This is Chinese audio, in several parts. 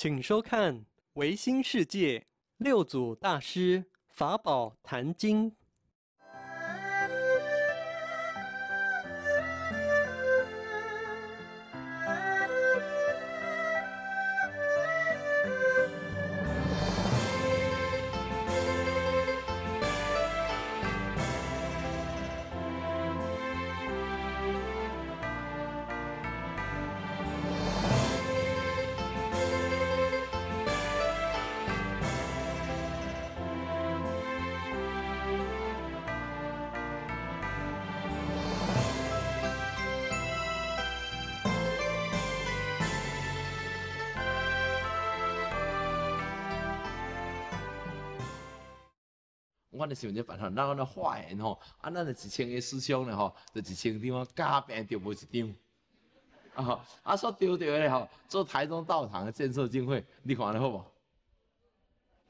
请收看《维新世界六祖大师法宝坛经》。我咧想这办法，咱咧化缘吼，啊，咱咧一千个师兄咧吼，就一千张加病着无一张。啊，啊，所丢着咧吼，做台中道场的建设经费，你看咧好无？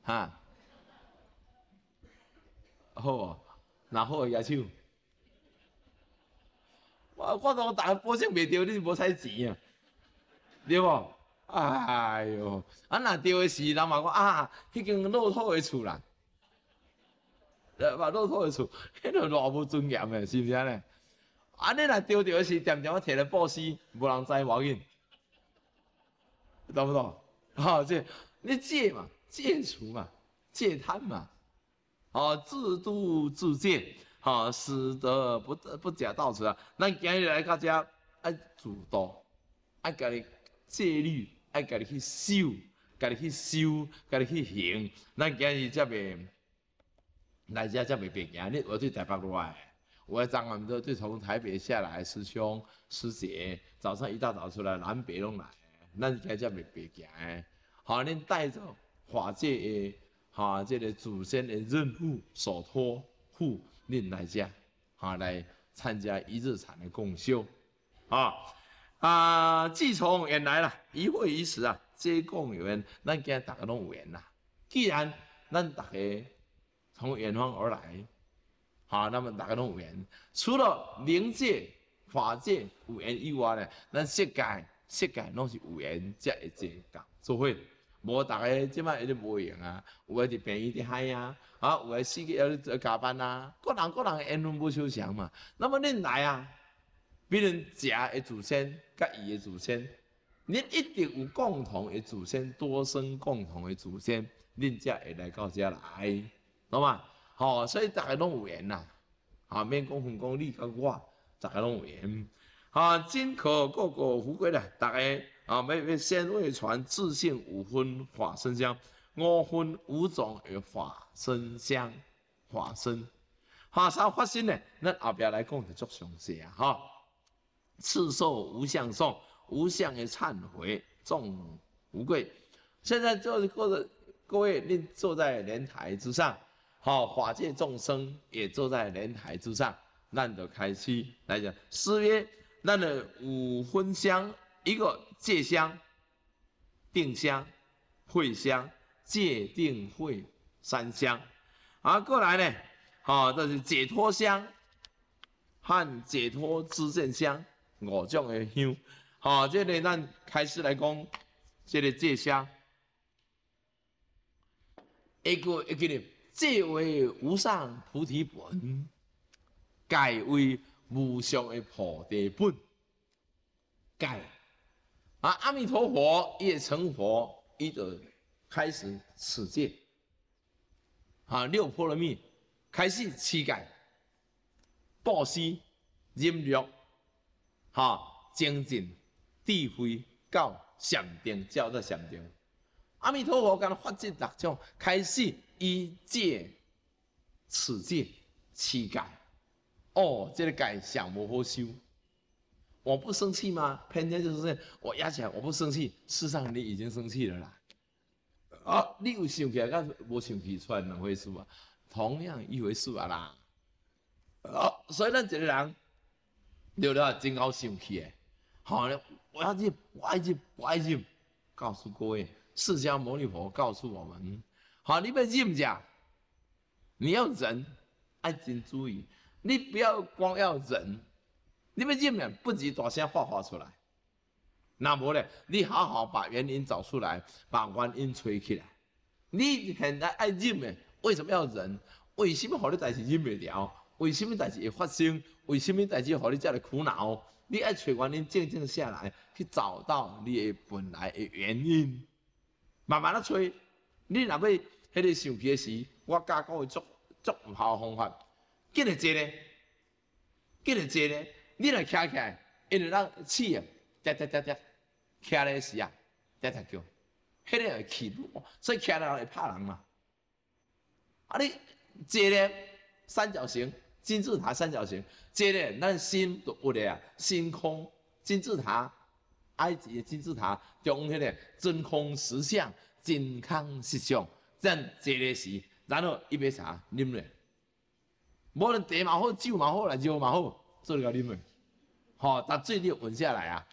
哈，好无？若好个举手。我我都逐个保证袂着，你是无使钱啊，对无？哎哟，啊，若着的是人嘛讲啊，迄间落土的厝啦。呃，把骆驼的厝，迄个偌无尊严的，是毋是安尼？安尼若丢着是点点啊摕来布施，无人知无要紧，懂不懂？好，这你戒嘛，戒除嘛，戒贪嘛，哦，自度自戒，好，使得不不假道此啊。咱今日来到遮，爱自度，爱家己戒律，爱家己去修，家己去修，家己去行，咱今日才袂。来家才袂变行，你我去台北来，我张完都就从台北下来，师兄师姐早上一大早出来，南北拢来，咱家才袂变行。好，恁带着法界的哈，这个祖先的任务所托付，恁来家，哈来参加一日禅的共修，啊啊，自从缘来了，一会一时啊，这共有缘，咱今日大家拢有缘啦。既然咱大家。从远方而来，好，那么大家拢有缘。除了灵界、法界有缘以外呢，咱世界、世界拢是有缘才会这共做伙。无大家即摆一直无缘啊，有诶伫病院伫海啊，啊，有诶死去要做加班啊，各人各人缘分不相像嘛。那么恁来啊，别人食诶祖先甲伊诶祖先，恁一定有共同诶祖先，多生共同诶祖先，恁才会来到遮来。懂嘛？好，所以大家拢有缘呐，啊，免讲分讲你甲我，大家拢有缘。啊，今可各个富贵咧，大家啊，要要先为传自信五分法身香，五分五种的法身香，法身。哈啥法身呢？咱后边来讲就足详细啊，哈。次受无相颂，无相的忏悔，众无贵。现在就是各位各位，您坐在莲台之上。好，法界众生也坐在莲台之上，难得开始来讲。师曰：“那的五分香，一个戒香、定香、慧香、戒定慧三香。啊，过来呢，好，这是解脱香和解脱知见香五种的香。好，这里咱开始来讲，这个戒香，一个一个的。这为无上菩提本，改为无上的菩提本。改啊，阿弥陀佛也成佛，伊就开始持戒。啊，六波罗蜜开始持戒、布施、忍辱、哈精进、智慧、到上定，叫做上定。阿弥陀佛跟发这六种，开始。一戒、此戒、乞戒，哦，这个戒想不好修。我不生气吗？偏偏就是我压起来，我不生气。事实上，你已经生气了啦。啊，你有生气，但是无生气出来两回事啊，同样一回事啊啦。啊，所以咱一个人，了了真好生气诶。好，我要忍，我爱忍，我爱忍。告诉各位，释迦牟尼佛告诉我们。好，你要忍者，你要忍，爱真注意，你不要光要忍，你要忍呢，不及大声发发出来，那无咧，你好好把原因找出来，把原因吹起来。你现在爱忍的，为什么要忍？为什么好你代志忍袂了？为什么代志会发生？为什么代志好你这样苦恼？你爱找原因，静静下来，去找到你的本来的原因，慢慢的吹。你若要迄个生气时，我教讲的足足有效方法，紧来坐咧，紧来坐咧，你若徛起来，因为咱气啊，喋喋喋喋。徛咧时啊，在在叫，迄个会气，所以徛咧会怕人嘛。啊，你坐咧三角形金字塔三角形，坐咧咱心都有咧啊，心空金字塔，埃及的金字塔中迄个真空实相，真空实相，咱坐咧时，然后一杯茶啉咧，无论茶嘛好，酒嘛好，来酒嘛好，做个啉咧，吼，把水你稳下来啊。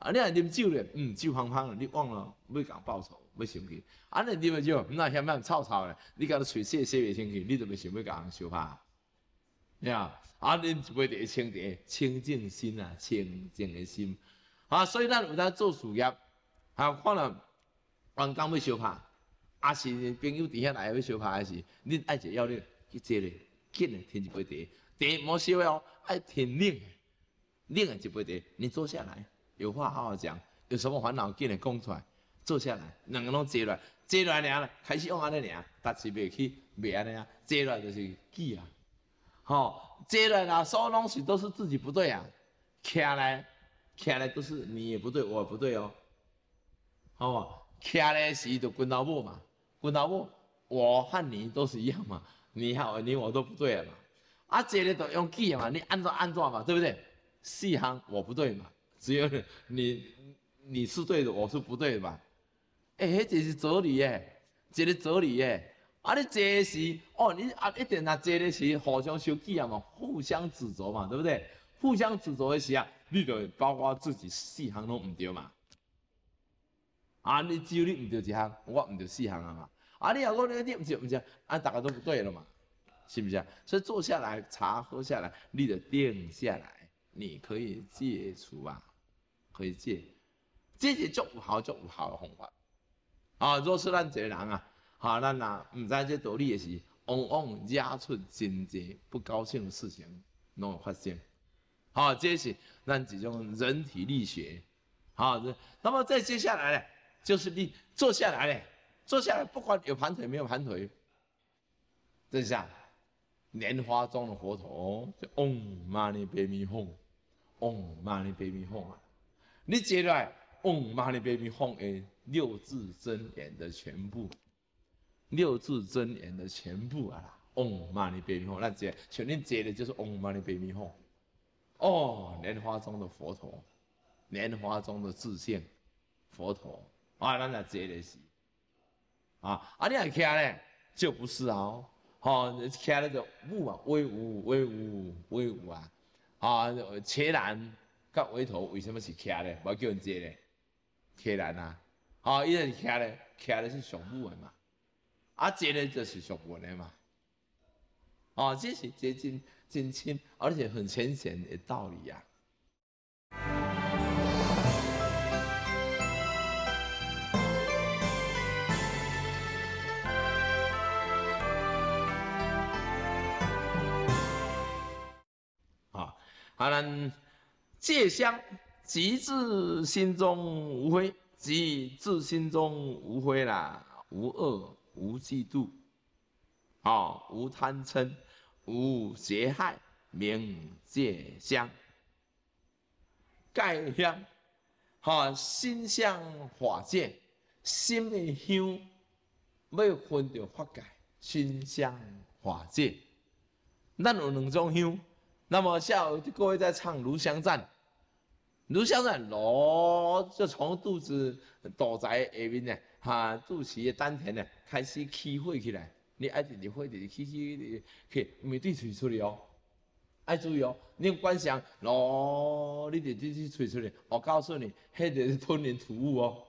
啊！你若啉酒咧，嗯，酒香香你忘了要讲报仇，要生气。啊，你啉了酒，那嫌慢臭臭咧，你甲你喙洗洗袂清气，你就袂想要甲人相拍。呀，啊，啉一杯茶清茶，清净心啊，清净的心。啊，所以咱有当做事业，啊，可能员工要相拍，啊是朋友伫遐来要相拍的时，恁爱一要领去坐咧，紧诶，添一杯茶，茶莫烧哦，爱添冷诶，冷诶一杯茶，你坐下来。有话好好讲，有什么烦恼，紧来讲出来，坐下来，两个拢坐来，坐来了，开始用安尼尔，但是袂去袂安尼啊，坐来就是记啊，吼，坐来啦，所有东西都是自己不对啊，徛来，徛来都是你也不对，我也不对哦，好无？徛来时就滚到木嘛，滚到木，我和你都是一样嘛，你好，你我都不对了嘛，啊，坐咧都用记嘛，你按照按照嘛，对不对？四行我不对嘛。只有你，你是对的，我是不对的嘛？哎，迄就是哲理耶，这个哲理耶。啊，你坐时，哦，你啊一定啊坐的是互相修记啊嘛，互相指责嘛，对不对？互相指责的时啊，你就包括自己四项拢唔对嘛。啊，你只有你唔对一项，我唔对四项啊嘛。啊，你若讲你你唔对唔对，啊，大家都不对了嘛，是不是啊？所以坐下来，茶喝下来，你得定下来，你可以戒除啊。可以戒，这是足有效、足有效的方法。啊，若是咱一个人啊，哈，咱若毋知这道理的是，往往惹出真济不高兴的事情，拢会发生。好，这是咱一种人体力学。好，那么再接下来呢，就是你坐下来呢，坐下来不管有盘腿没有盘腿，这下莲花中的佛陀，就 Om Mani Padme Hum，Om Mani Padme Hum 啊。你接来，嗡嘛呢叭咪吽诶，六字真言的全部，六字真言的全部啊啦，嗡嘛呢叭咪吽，那接，全恁接的就是嗡嘛呢叭咪吽。哦，莲花中的佛陀，莲花中的自信佛陀，啊，咱来坐的是，啊，啊，你还徛咧，就不是啊，好，徛咧就武啊，威武，威武，威武啊，啊，且然。甲尾头为什么是徛咧？无叫人坐咧，徛然啊！哦，伊是徛咧，徛咧是上武的嘛，啊坐咧就是上文的嘛。哦，这是接近真亲，而且很浅显的道理呀。好了。戒香，即自心中无灰，即自心中无灰啦，无恶，无嫉妒，啊，无贪嗔，无邪害，名戒香。盖香，哈，心香法界，心的香要分着法界，心香法界，咱有两种香。那么下午各位在唱《炉香赞》，《炉香赞》炉就从肚子肚在下面呢，哈，肚脐的丹田呢开始起火起来。你爱直直火直直起起起，咪对吹出来哦。爱注意哦，你观想炉，你直直去吹出来。我告诉你，迄个是吞云吐雾哦。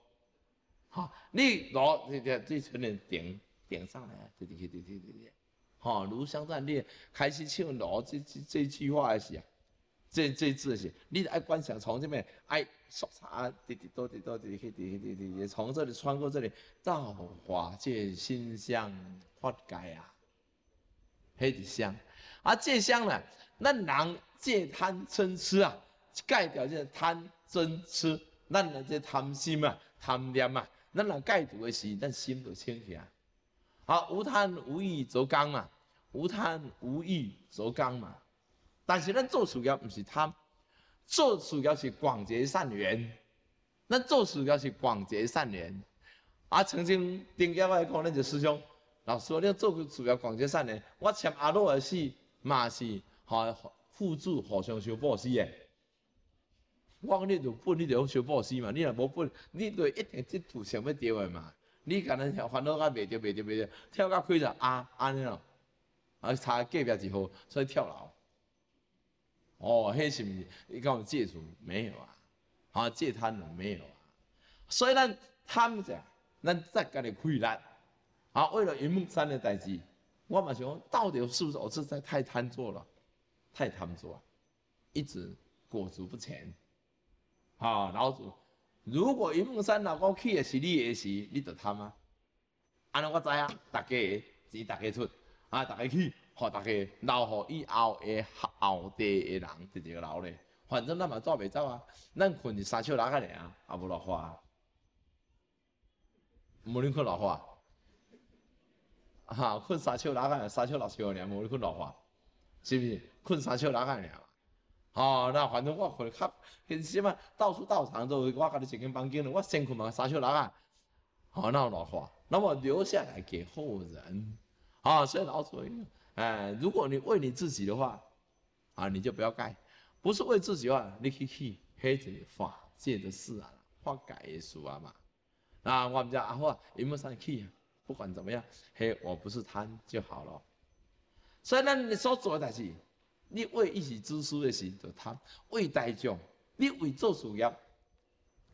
好，你炉直直对吞云顶顶上来，对对对对对对对。吼，炉香赞，你开始唱炉这这这句话的时啊，这这字是，你爱观想从这边爱刷查，滴滴多滴多滴滴滴滴滴滴，从这里穿过这里到法界心相发界啊，黑一相。啊，戒相呢，咱人戒贪嗔痴啊，戒掉这贪嗔痴，咱的这贪心啊、贪念啊，咱若戒除的时，咱心就清起来。好，无贪无欲则刚嘛，无贪无欲则刚嘛。但是咱做事业不是贪，做事业是广结善缘。咱做事业是广结善缘。啊，曾经丁家来讲，咱就师兄，老师，你做事业广结善缘，我签阿罗的是嘛是，互互助互相修布施的。我讲你就本你就修布施嘛，你若无本，你就一定即途想要着的嘛。你干那烦恼甲袂着袂着袂着，跳到开着啊安尼咯，啊差隔壁一号，所以跳楼。哦，迄是毋是？你讲戒除没有啊？啊，戒贪了没有啊？所以咱贪者，咱再家己开力。啊，为了云梦山的代志，我嘛想，到底是不是我实在太贪做了？太贪做了，一直裹足不前。啊，老祖。如果云梦山老公去的是你的时，你就贪啊！安尼我知影，大家钱大家出，啊，大家去，互大家留互以后的后地的人直接留咧。反正咱嘛走袂走啊，咱困是三笑六个尔，也无落花，无恁困落花，哈，困三笑六个，三笑六笑尔，无恁困落花，是毋是？困三笑六个尔。哦，那反正我困较，迄什么到处到场都，我家己一间房间了，我辛苦嘛三小六啊，好那老话，那么留下来给后人，啊，所以老祖，哎，如果你为你自己的话，啊，你就不要盖，不是为自己的话，你去去黑着法界的事啊，法改的事啊嘛，啊，我们家阿华有没有上去啊？不管怎么样，嘿，我不是贪就好了，所以那你所做的事。你为一时之书的时，就贪；为大众，你为做事业，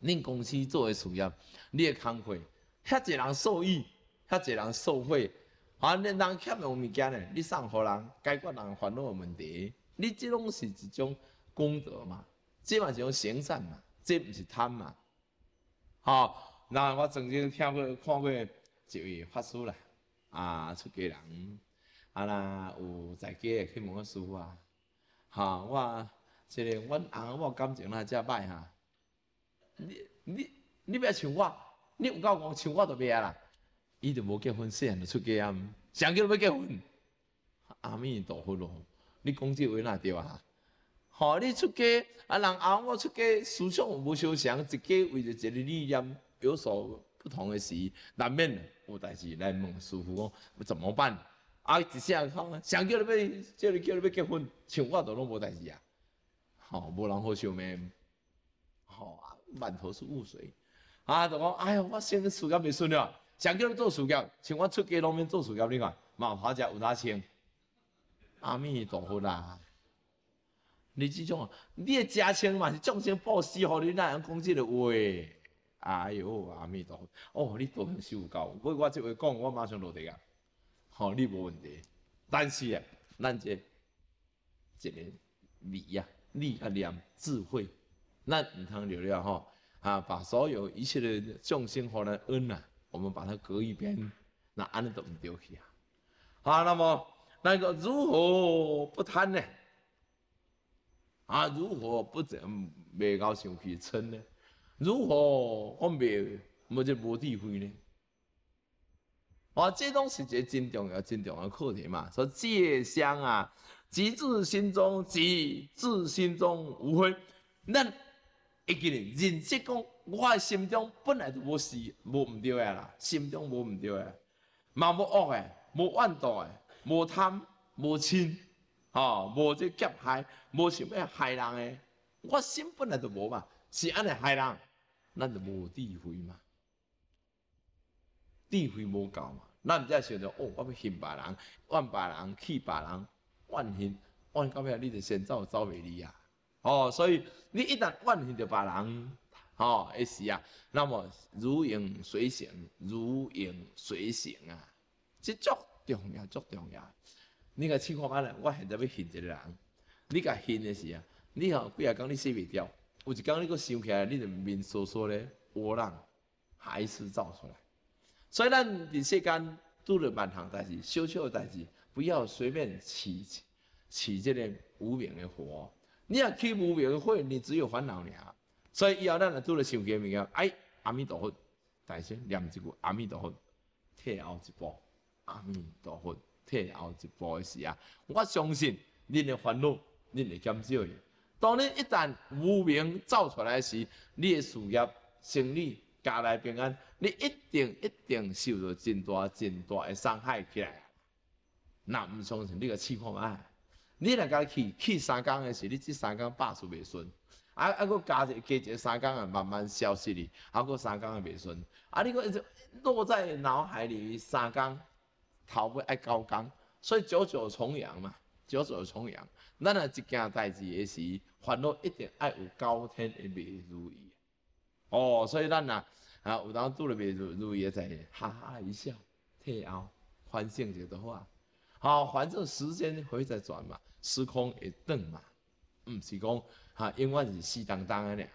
恁公司做的事业，你的工会，遐济人受益，遐济人受惠，啊，恁人欠的物件呢，你送互人，解决人烦恼的问题，你即拢是一种功德嘛，即嘛是一种行善嘛，即毋是贪嘛。好，那我曾经听过看过一位法师啦，啊，出家人，啊啦有在家去问个师傅啊。哈，我即个阮翁我感情那遮歹哈。你你你要像我，你有够戆像我就袂啊啦。伊就无结婚，细汉就出家啊，谁叫要结婚？阿弥陀佛咯，你讲这话哪对啊？吼，你出家啊，人翁我出家思想无相像，一家为着一个理念有所不同的时，难免有代志来问师傅讲怎么办？啊！一声讲，谁叫你要，叫你叫你要结婚，像我都拢无代志啊！吼，无人好笑咩？吼，满头是雾水。啊，就讲，哎呀，我现在事业未顺了，谁叫你做事业？像我出家拢免做事业，你看，嘛花家有哪清？阿弥陀佛啦！你这种，你的家亲嘛是众生布施，互你那样讲这个话。哎呦，阿弥陀佛！哦，你多受教，我我即话讲，我马上落地啊！好，你无问题，但是啊，咱这一个理呀、理啊、念、智慧，咱唔通留了吼啊，把所有一切的众生和的恩呐，我们把它搁一边，那安尼都唔丢去啊。好，那么那个如何不贪呢？啊，如何不怎未搞上去嗔呢？如何我未冇这无智慧呢？哦，这东西是真重要、真重要课题嘛。说戒香啊，即自心中，即自心中无悔。咱会记咧，认识讲，我心中本来就无事，无毋对啊啦，心中无毋对啊，嘛无恶诶，无怨妒诶，无贪，无嗔，吼，无这劫害，无想要害人诶。我心本来就无嘛，是安尼害人，咱就无智慧嘛。智慧无够嘛，咱毋才想着哦，我要恨别人，怨别人，气别人，怨恨，怨到尾你就先走走袂离啊！哦，所以你一旦怨恨着别人，哦，一时啊，那么如影随形，如影随形啊，这足重要，足重要。你甲试看觅咧，我现在要恨一个人，你甲恨的时啊，你吼几啊工你洗袂掉，有一工你搁想起来，你就面缩缩咧，窝囊还是造出来。所以咱伫世间拄着万项代志，小小的代志，不要随便起起这个无名的火。你若起无名的火，你只有烦恼尔。所以以后咱若拄着想起物件，哎，阿弥陀佛，大声念一句阿弥陀佛，退后一步，阿弥陀佛，退后一步的时啊，我相信恁的烦恼，恁会减少的。当你一旦无名走出来时，你的事业、生意、家内平安，你一定一定受到真大真大的伤害起来。那毋相信你个试看卖，你若甲去去三工的时，你即三工百事袂顺。啊啊！佫加一加一个三工啊，慢慢消失哩。啊，佫三工也袂顺。啊，你佫一直落在脑海里三工，头尾爱高工，所以九九重阳嘛，九九重阳。咱若一件代志的时，烦恼一定爱有高天的袂如意。哦，所以咱呐啊，有当拄了袂如如意的在哈哈一笑，退后反省者就好啊。好，反正时间会再转嘛，时空会转嘛，毋是讲。哈，永远是死当当的俩。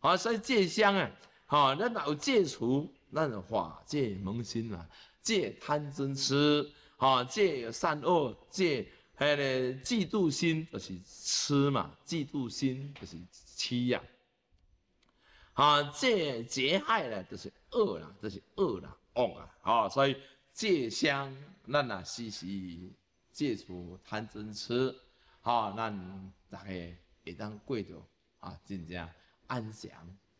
好，所以戒香啊，好，咱有戒除，咱就化戒萌心嘛，戒贪嗔痴，好，戒善恶，戒还有呢，嫉妒心就是痴嘛，嫉妒心就是欺呀。啊，戒劫害呢，就是恶啦，就是恶啦，恶啊！啊，所以戒香，咱呐时时戒除贪嗔痴，好，咱大家会当过着啊，真正安详。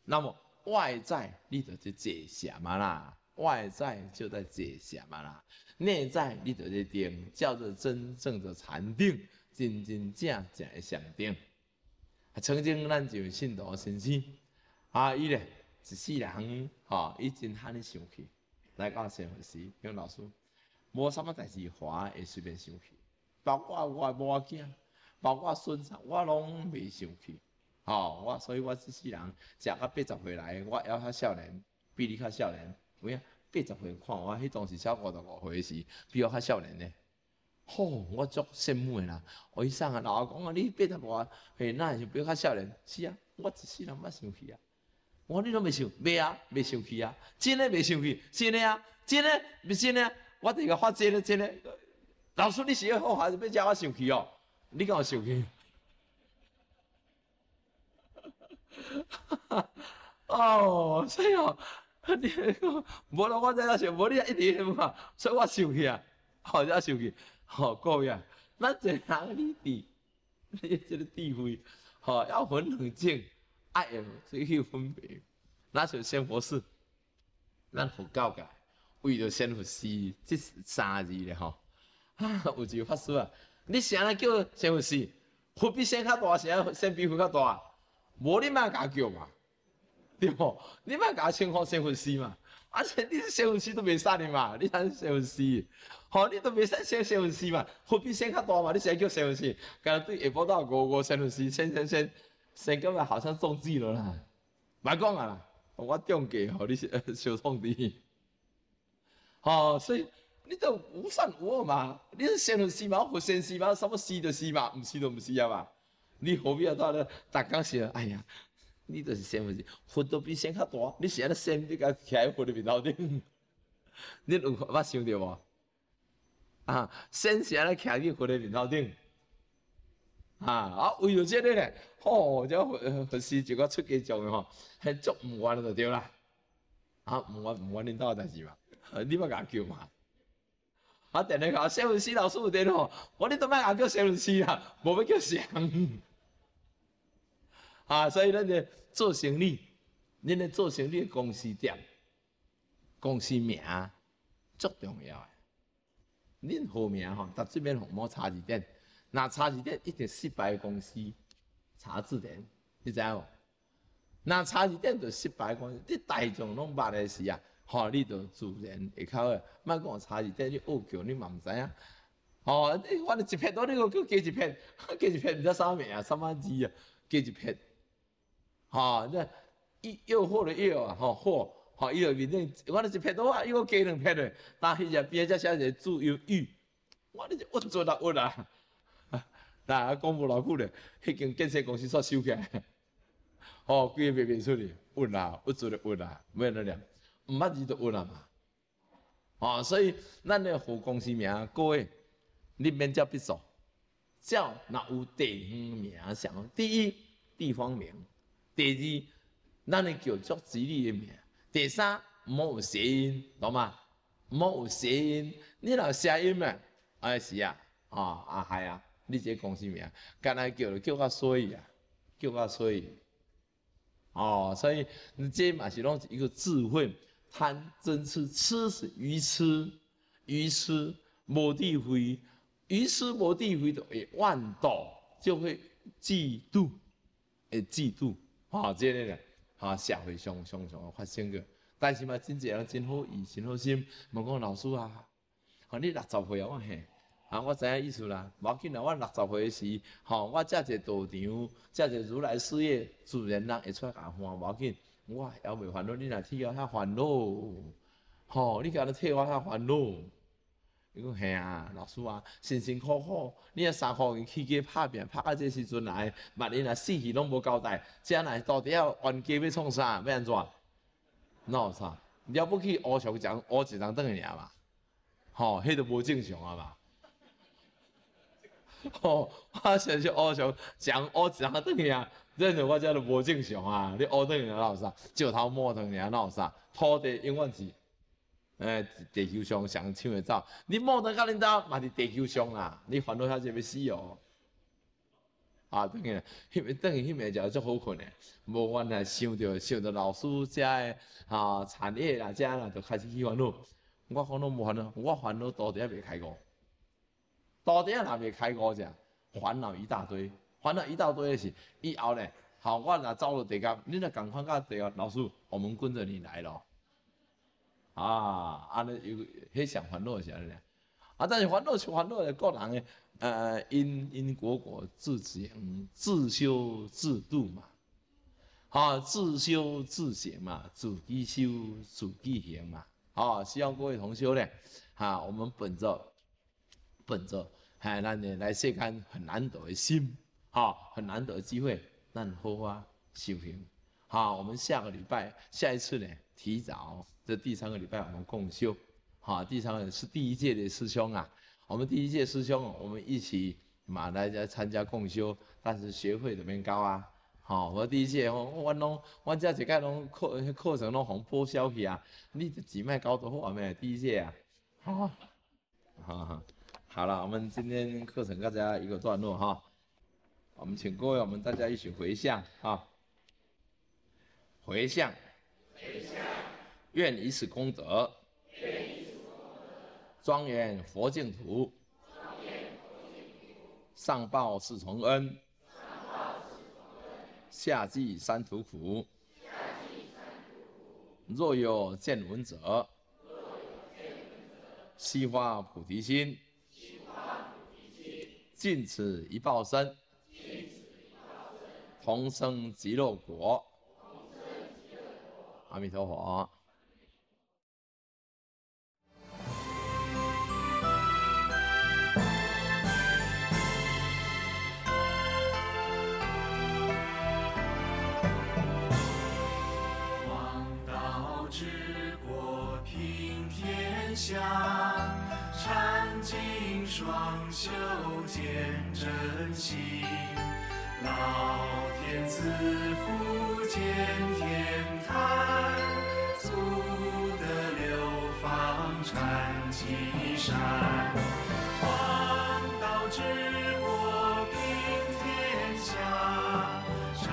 那么外在你就在戒什么啦？外在就在戒什么啦？内在你就在定，叫做真正的禅定，真真正正的禅定。曾经咱就信徒先生。啊，伊咧一世人，吼，伊真罕咧想去，来到社会时，讲老师，无啥物代志烦，会随便想去，包括我某仔囝，包括孙子，我拢袂想去，吼，我所以我即世人，食到八十岁来，我还较少年，比你较少年，有影？八十岁看我，迄当时才五十五岁时，比我较少年呢。吼，我足羡慕的啦！我医生啊，老阿公啊，你八十外岁，那也是比我较少年，是啊，我一世人捌生气啊。我你都未想，未啊，未生气啊，真诶未生气，真诶啊，真诶未真诶，我这个发真诶真诶，老师你是要好还是要叫我生气哦？你敢有生气？哦，所以哦，你无啦，我在那想，无你一点嘛，所以我生气啊，好才生气，好各位啊，咱这人你弟，你这个智慧，好要很冷静。爱追求分别，那就仙佛寺，咱佛教界为着仙佛寺这三字咧吼，啊有一句法师啊，你谁来叫仙佛寺？佛比仙较大，谁仙比佛较大？无你莫甲叫嘛，对不？你莫甲称呼仙佛寺嘛？而且你仙佛寺都未杀你嘛？你才仙佛寺，吼你都未使仙仙佛寺嘛？佛比仙较大嘛？你谁叫仙佛寺？刚才对下晡到五五仙佛寺，仙仙仙。生根本好像中计了啦，别讲啊啦，我中计吼，你是小创的，吼，所以你都无善无恶嘛，你是先有死嘛，或先死嘛，什么死就死嘛，唔死就唔死啊嘛，你何必要到咧？大家想，哎呀，你就是先不死，佛都比先较大，你现在先你甲徛喺佛的面头顶，你有捌想到无？啊，先先咧徛喺佛的面头顶。啊！啊，为了这个咧，吼，这佛佛师就个出家众的吼，很足唔愿就对啦。啊，唔愿唔愿领导代志嘛，你莫甲叫嘛。啊，电话讲谢文师老师有电话，我你都莫甲叫谢文师啦，无要叫谁。啊，所以咱咧做生意，恁咧做生意公司店，公司名足重要诶。恁好名吼，搭这边红毛茶字店。那查字典一定失败公司，查字典，你知无？那查字典就失败公司，你大众拢捌诶是啊，吼，你就自然会考诶。莫讲查字典，你恶叫你嘛毋知影。吼，你我一片多，你个叫加一片，加一片毋知啥物啊，啥物字啊，加一片。吼，那诱诱惑的诱啊，吼惑，吼伊就面顶，我咧一撇倒啊，伊个加两撇咧，但迄只边只写一个注有欲，我咧就稳做啦稳啦，那讲无偌久咧，迄间建设公司煞收起来，吼，规个卖卖出去，稳啦，稳做咧稳啦，免那念，毋捌字就稳啦嘛，哦，所以咱咧互公司名，各位，你免叫必数，叫若有地方名上，第一地方名，第二咱咧叫足吉利的名，第三毋好有谐音，懂吗？毋好有谐音，你若有谐音嘛，哎是啊，啊啊系啊，你这个公司名，干来叫就叫较水啊，叫较水。哦，所以你这嘛是拢一个智慧，贪嗔痴，痴是愚痴，愚痴无智慧，愚痴无智慧就会万道，就会嫉妒，会嫉妒，哈、即个咧，哈、社会上常常发生个，但是嘛，真侪人真好意，真好心，问讲老师啊，吼、你六十岁啊，我嘿。啊，我知影意思啦，无要紧啦。我六十岁时，吼，我遮一个道场，遮一个如来事业，自然人会出来甲我看，无要紧。我还袂烦恼，你若替我遐烦恼，吼，你甲你替我遐烦恼。伊讲嘿啊，老师啊，辛辛苦苦，你啊三箍银去街拍拼，拍到这时阵来，万一若死去拢无交代，遮来到底要冤家要创啥，要安怎？那有啥？了不起乌上讲乌一张凳尔嘛，吼，迄都无正常啊嘛。吼、我想说乌上讲乌一张凳尔，认为我遮都无正常啊！你乌凳尔哪有啥？石头磨凳尔哪有啥？土地永远是，诶、地球上上抢会走。你磨凳甲恁兜嘛伫地球上啊！你烦恼遐济要死哦！啊，等于迄个等于迄暝就足好困诶，无原来想着想着老师遮诶啊产业啦遮啦，就开始去烦恼。我讲拢无烦恼，我烦恼到底还袂开悟。到底若未开悟者，烦恼一大堆，烦恼一大堆的是以后咧，好，我若走入地狱，你若共款甲地狱老师，我们跟着你来咯。啊，安尼有迄上烦恼是安尼。啊，但是烦恼是烦恼的个人的，呃，因因果果自行自修自度嘛，啊，自修自行嘛，自己修自己行嘛，啊，希望各位同学咧，啊、我们本着本着。哎，咱呢来世间很难得的心，啊、很难得的机会，咱好好修行。好，我们下个礼拜，下一次呢，提早，这第三个礼拜我们共修，好，第三个是第一届的师兄啊，我们第一届师兄，我们一起嘛来家参加共修，但是学费怎么高啊？好、我第一届，我我拢，我这一届拢课课程拢红报销去啊，你几卖高多好没？第一届啊，好，好好。好了，我们今天课程大家一个段落哈，我们请各位我们大家一起回向啊，回向，愿以此功德，庄严佛净土，上报四重恩，下济三途苦，若有见闻者，悉发菩提心。尽此一报身，同生极乐国。阿弥陀佛。王道治国平天下，禅经双修见真心。子父见天坛，祖德流芳禅机山。黄道之国平天下，禅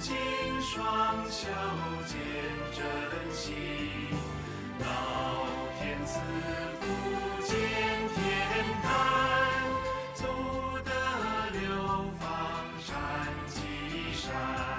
金双修见真心。老天赐福见天坛。smile.